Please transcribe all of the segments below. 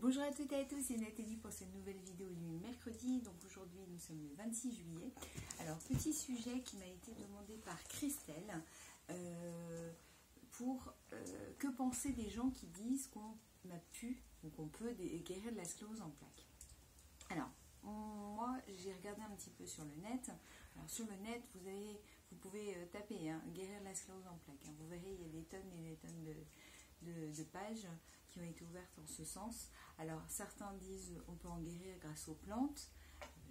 Bonjour à toutes et à tous, c'est Nathalie pour cette nouvelle vidéo du mercredi. Donc aujourd'hui nous sommes le 26 juillet. Alors petit sujet qui m'a été demandé par Christelle. Euh, pour euh, que penser des gens qui disent qu'on a pu ou qu'on peut guérir de la sclose en plaques. Alors moi j'ai regardé un petit peu sur le net. Alors sur le net vous avez, vous pouvez euh, taper hein, guérir la sclose en plaques. Hein. Vous verrez il y a des tonnes et des tonnes de de, pages qui ont été ouvertes en ce sens. Alors certains disent on peut en guérir grâce aux plantes.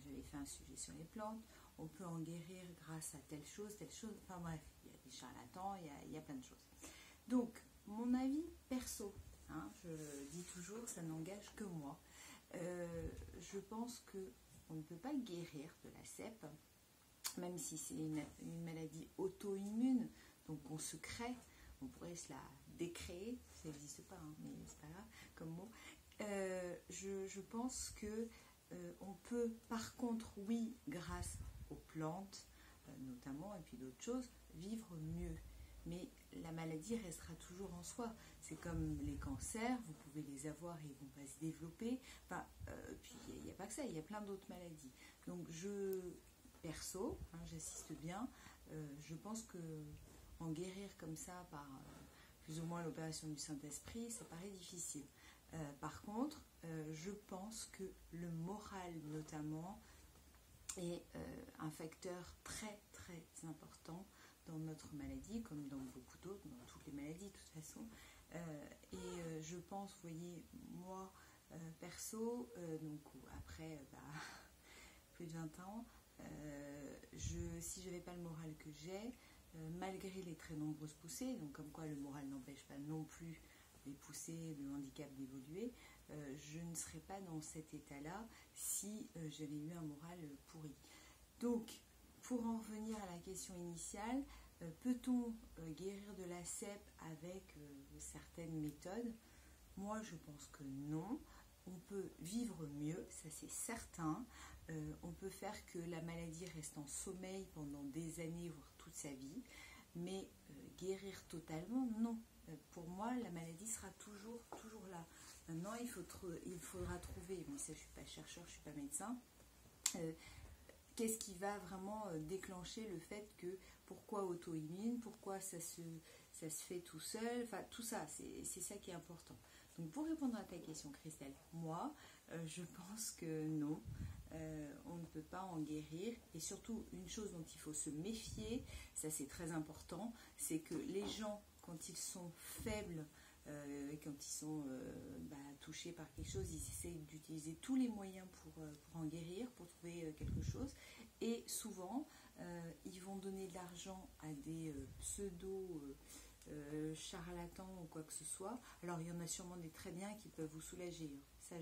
J'avais fait un sujet sur les plantes. On peut en guérir grâce à telle chose, telle chose. Enfin bref, il y a des charlatans, il y a, plein de choses. Donc, mon avis perso, hein, je dis toujours, ça n'engage que moi. Euh, je pense que on ne peut pas guérir de la CEP, même si c'est une, maladie auto-immune, donc on se crée on pourrait se la décréer, ça n'existe pas, hein, mais c'est pas grave comme mot. Euh, je, pense que euh, on peut, par contre, oui, grâce aux plantes, euh, notamment, et puis d'autres choses, vivre mieux. Mais la maladie restera toujours en soi. C'est comme les cancers, vous pouvez les avoir et ils ne vont pas se développer. Puis il n'y a, pas que ça, il y a plein d'autres maladies. Donc je, perso, hein, j'assiste bien, je pense que en guérir comme ça par euh, plus ou moins l'opération du Saint-Esprit, ça paraît difficile. Euh, par contre, euh, je pense que le moral notamment est un facteur très très important dans notre maladie, comme dans beaucoup d'autres, dans toutes les maladies de toute façon. et je pense, vous voyez, moi, perso, donc après bah, plus de 20 ans, si je n'avais pas le moral que j'ai, malgré les très nombreuses poussées, donc comme quoi le moral n'empêche pas non plus les poussées, le handicap d'évoluer, euh, je ne serais pas dans cet état-là si euh, j'avais eu un moral pourri. Donc, pour en revenir à la question initiale, peut-on guérir de la CEP avec certaines méthodes? Moi, je pense que non on peut vivre mieux, ça c'est certain. Euh, on peut faire que la maladie reste en sommeil pendant des années, toute sa vie. Mais euh, guérir totalement, non. Euh, pour moi, la maladie sera toujours, toujours là. Maintenant, il, faudra trouver, mais ça je ne suis pas chercheur, je ne suis pas médecin, qu'est-ce qui va vraiment déclencher le fait que pourquoi auto-immune, pourquoi ça se, ça se fait tout seul, enfin tout ça, c'est ça qui est important. Donc pour répondre à ta question Christelle, moi euh, je pense que non, euh, on ne peut pas en guérir et surtout une chose dont il faut se méfier, ça c'est très important, c'est que les gens quand ils sont faibles, euh, quand ils sont bah, touchés par quelque chose, ils essayent d'utiliser tous les moyens pour, en guérir, pour trouver quelque chose. Et souvent, ils vont donner de l'argent à des pseudo euh, charlatans ou quoi que ce soit. Alors il y en a sûrement des très bien qui peuvent vous soulager. Hein.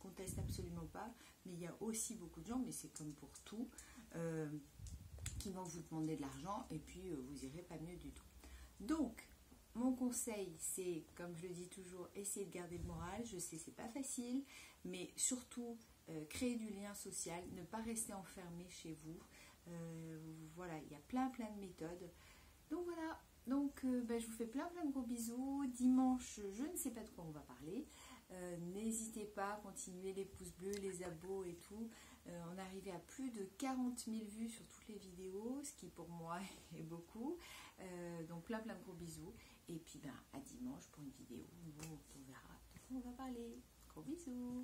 Conteste absolument pas. Mais il y a aussi beaucoup de gens, mais c'est comme pour tout, euh, qui vont vous demander de l'argent et puis euh, vous irez pas mieux du tout. Donc, mon conseil, c'est, comme je le dis toujours, essayer de garder le moral. Je sais, c'est pas facile, mais surtout créer du lien social, ne pas rester enfermé chez vous. voilà, il y a plein plein de méthodes. Donc voilà, donc euh, ben, je vous fais plein plein de gros bisous. Dimanche, je ne sais pas de quoi on va parler. Euh, n'hésitez pas à continuer les pouces bleus, les abos et tout. Euh, on est arrivé à plus de 40 000 vues sur toutes les vidéos, ce qui pour moi est beaucoup. donc plein plein de gros bisous. Et puis ben, à dimanche pour une vidéo où on verra de quoi on va parler. Gros bisous